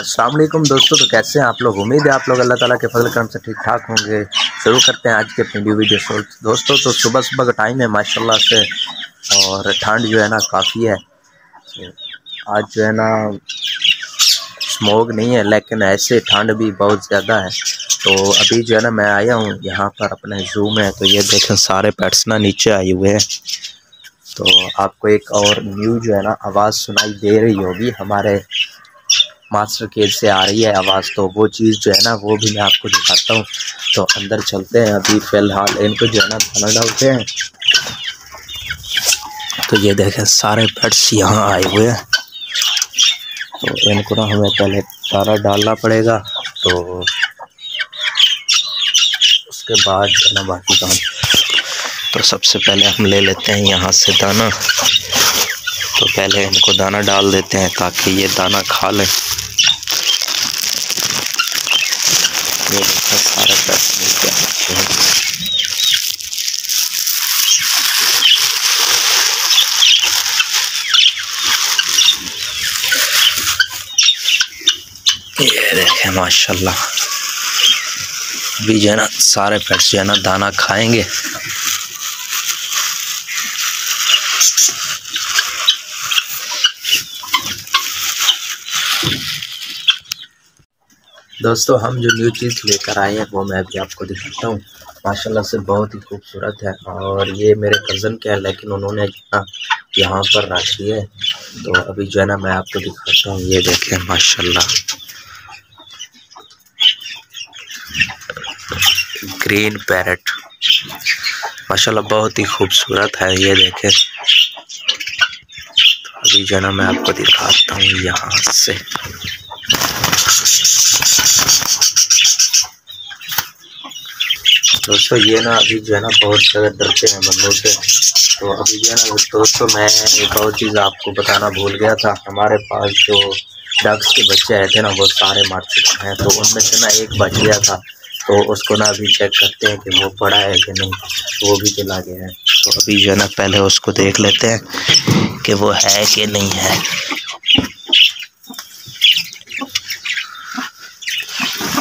वालेकुम दोस्तों तो कैसे हैं आप लोग? उम्मीद है आप लोग अल्लाह ताला के फजल करम से ठीक ठाक होंगे। शुरू करते हैं आज के अपनी न्यू वीडियो दोस्तों तो सुबह सुबह का टाइम है माशाल्लाह से, और ठंड जो है ना काफ़ी है। आज जो है ना स्मोक नहीं है, लेकिन ऐसे ठंड भी बहुत ज़्यादा है। तो अभी जो है ना, मैं आया हूँ, यहाँ पर अपने जू में तो ये देखें, सारे पेट्स ना नीचे आए हुए हैं। तो आपको एक और न्यू जो है ना, आवाज़ सुनाई दे रही होगी हमारे मास्टर केज से आ रही है आवाज़ तो वो चीज़ जो है ना, वो भी मैं आपको दिखाता हूँ। तो अंदर चलते हैं अभी, फ़िलहाल इनको जो है ना, खाना डालते हैं। तो ये देखें, सारे पेट्स यहाँ आए हुए हैं। तो इनको ना हमें पहले तारा डालना पड़ेगा तो उसके बाद जो है ना बाकी काम। तो सबसे पहले हम ले लेते हैं यहाँ से दाना। तो पहले इनको दाना डाल देते हैं ताकि ये दाना खा लें। ये सारे देखें माशाल्लाह। अभी जो है ना, सारे पेट्स जो है ना दाना खाएँगे। दोस्तों, हम जो न्यू चीज़ लेकर आए हैं, वो मैं अभी आपको दिखाता हूँ। माशाल्लाह से बहुत ही खूबसूरत है और ये मेरे कज़न के हैं, लेकिन उन्होंने यहाँ पर रखी है तो अभी जो है ना, मैं आपको दिखाता हूँ। ये देखें माशाल्लाह। ग्रीन पैरट माशाल्लाह बहुत ही खूबसूरत है। ये देखें तो अभी जो है ना, मैं आपको दिखाता हूँ यहाँ से। दोस्तों, ये ना अभी जो है ना बहुत ज़्यादा डरते हैं, बंदों से। तो अभी जो है ना, दोस्तों, मैं एक और चीज़ आपको बताना भूल गया था। हमारे पास जो डग्स के बच्चे आए थे ना, वो सारे मार चुके हैं। तो उनमें से ना एक बच गया था। तो उसको ना अभी चेक करते हैं कि वो पड़ा है कि नहीं। वो भी चला गया है। तो अभी जो है ना, पहले उसको देख लेते हैं कि वो है कि नहीं है।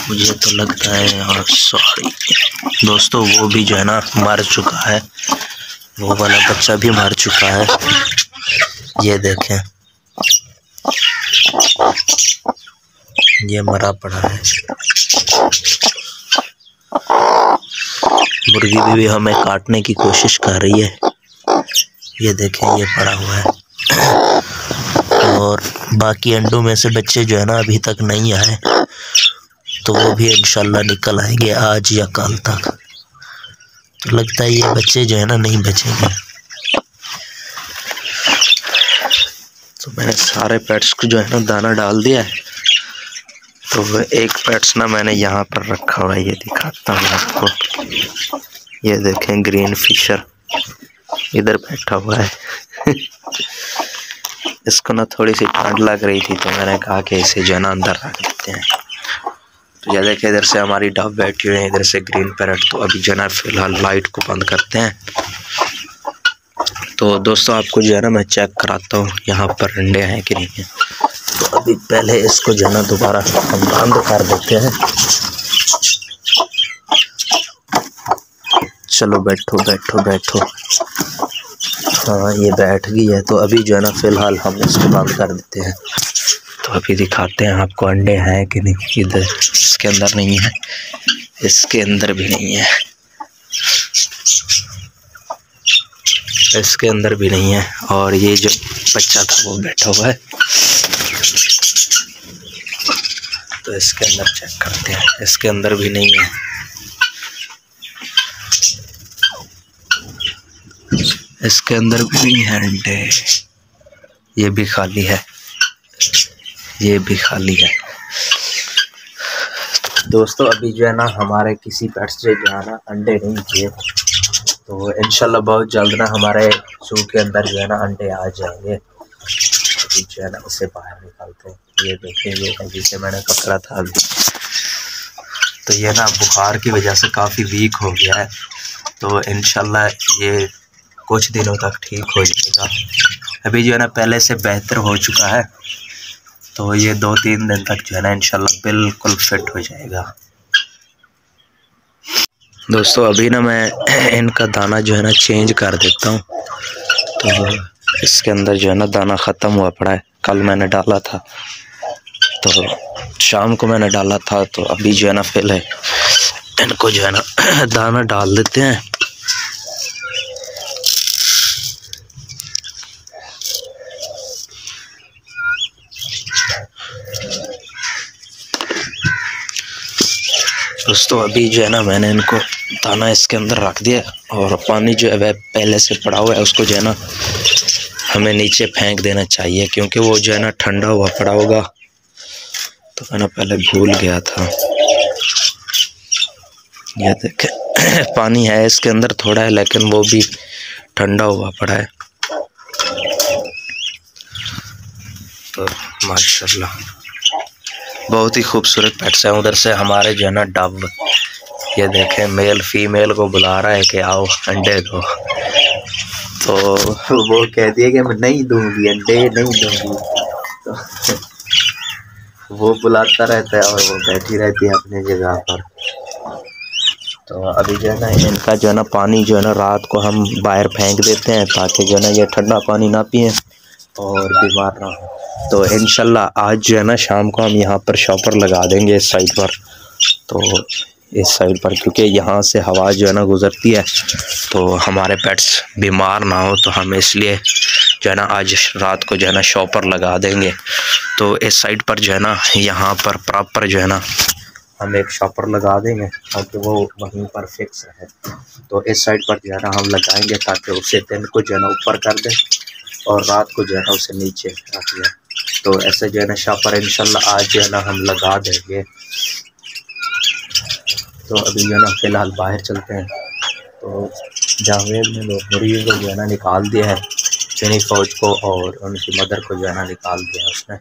मुझे तो लगता है यार सॉरी दोस्तों वो भी जो है ना मर चुका है। वो वाला बच्चा भी मर चुका है। ये देखें। ये मरा पड़ा है। मुर्गी भी, भी हमें काटने की कोशिश कर रही है। ये देखें ये पड़ा हुआ है। और बाकी अंडों में से बच्चे जो है ना अभी तक नहीं आए। तो वो भी इंशाल्लाह निकल आएँगे आज या कल तक। तो लगता है ये बच्चे जो है ना नहीं बचेंगे। तो मैंने सारे पेट्स को जो है ना दाना डाल दिया है। तो एक पेट्स ना मैंने यहाँ पर रखा हुआ है, ये दिखाता हूँ आपको। ये देखें ग्रीन फिशर इधर बैठा हुआ है। इसको ना थोड़ी सी ठंड लग रही थी तो मैंने कहा कि इसे जो है ना अंदर रख देते हैं। तो यह देखिए इधर से हमारी डब बैठी हुई है, इधर से ग्रीन पैरट तो अभी जो है ना, फ़िलहाल लाइट को बंद करते हैं। तो दोस्तों, आपको जो है ना, मैं चेक कराता हूँ, यहाँ पर अंडे हैं कि नहीं है। तो अभी पहले इसको जो है ना, दोबारा हम बंद कर देते हैं। चलो, बैठो बैठो बैठो। हाँ ये बैठ गई है तो अभी जो है ना, फ़िलहाल हम इसको बंद कर देते हैं। तो अभी दिखाते हैं आपको अंडे हैं कि नहीं, इधर। इसके अंदर नहीं है। इसके अंदर भी नहीं है। इसके अंदर भी नहीं है। और ये जो बच्चा था, वो बैठा हुआ है। तो इसके अंदर चेक करते हैं। इसके अंदर भी नहीं है। इसके अंदर भी नहीं है ये भी खाली है। ये भी खाली है। दोस्तों, अभी जो है ना, हमारे किसी पेट्स से जो है ना, अंडे नहीं दिए तो इनशाला बहुत जल्द ना, हमारे जू के अंदर जो है ना, अंडे आ जाएँगे। अभी जो है ना उसे बाहर निकालते हैं। ये है जिसे मैंने पकड़ा था अभी। तो ये ना, बुखार की वजह से काफ़ी वीक हो गया है। तो इनशाला ये कुछ दिनों तक ठीक हो जाएगा। अभी जो है ना, पहले से बेहतर हो चुका है। तो ये दो तीन दिन तक जो है ना, इंशाल्लाह बिल्कुल फिट हो जाएगा। दोस्तों, अभी ना मैं इनका दाना जो है ना चेंज कर देता हूँ। तो इसके अंदर जो है ना दाना ख़त्म हुआ पड़ा है। कल मैंने डाला था। तो शाम को मैंने डाला था तो अभी जो है ना फिल है। इनको जो है ना दाना डाल देते हैं। दोस्तों, अभी जो है ना मैंने इनको दाना इसके अंदर रख दिया और पानी जो है वह पहले से पड़ा हुआ है, उसको जो है ना हमें नीचे फेंक देना चाहिए, क्योंकि वो जो है ना ठंडा हुआ पड़ा होगा। तो मैं ना पहले भूल गया था। यह देखे, पानी है इसके अंदर थोड़ा है, लेकिन वो भी ठंडा हुआ पड़ा है। तो माशाल्लाह। बहुत ही खूबसूरत पेट्स हैं। उधर से हमारे जो है ना डब ये देखें मेल फीमेल को बुला रहा है कि आओ, अंडे दो। तो वो कह दिया कि मैं नहीं दूँगी अंडे, नहीं दूँगी। तो वो बुलाता रहता है और वो बैठी रहती है अपनी जगह पर। तो अभी जो है ना इनका जो है ना पानी जो है ना रात को हम बाहर फेंक देते हैं ताकि जो है ना ये ठंडा पानी ना पिए और बीमार ना हो। तो इन आज जो है ना शाम को हम यहाँ पर शॉपर लगा देंगे इस साइड पर। तो इस साइड पर क्योंकि यहाँ से हवा जो है ना गुज़रती है तो हमारे पेट्स बीमार ना हो तो हम इसलिए जो है ना आज रात को जो है ना शॉपर लगा देंगे। तो इस साइड पर जो है ना यहाँ पर प्रॉपर जो है ना हम एक शॉपर लगा देंगे ताकि वो वहीं पर फिक्स रहे। तो इस साइड पर जो है ना हम लगाएँगे ताकि उसे दिन को जो है ना ऊपर कर दें और रात को जो है ना उसे नीचे रख दें। तो ऐसे जो है ना शापर इनशाला आज जो है ना हम लगा देंगे। तो अभी जो है ना फ़िलहाल बाहर चलते हैं। तो जावेद ने लोग मुर्गी को जो है ना निकाल दिया है, चीनी फ़ौज को और उनकी मदर को जो है ना निकाल दिया उसने।